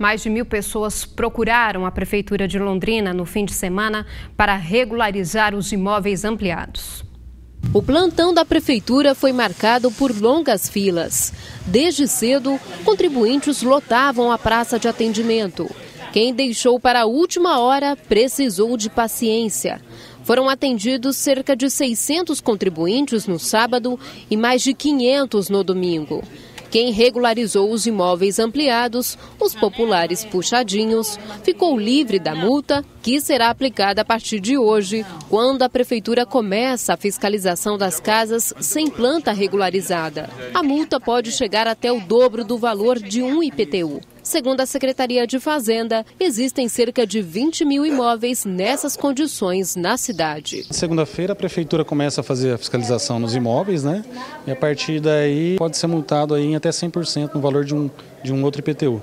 Mais de mil pessoas procuraram a Prefeitura de Londrina no fim de semana para regularizar os imóveis ampliados. O plantão da prefeitura foi marcado por longas filas. Desde cedo, contribuintes lotavam a praça de atendimento. Quem deixou para a última hora precisou de paciência. Foram atendidos cerca de 600 contribuintes no sábado e mais de 500 no domingo. Quem regularizou os imóveis ampliados, os populares puxadinhos, ficou livre da multa, que será aplicada a partir de hoje, quando a Prefeitura começa a fiscalização das casas sem planta regularizada. A multa pode chegar até o dobro do valor de um IPTU. Segundo a Secretaria de Fazenda, existem cerca de 20 mil imóveis nessas condições na cidade. Segunda-feira a Prefeitura começa a fazer a fiscalização nos imóveis, né? E a partir daí pode ser multado aí em até 100% no valor de um, de um outro IPTU.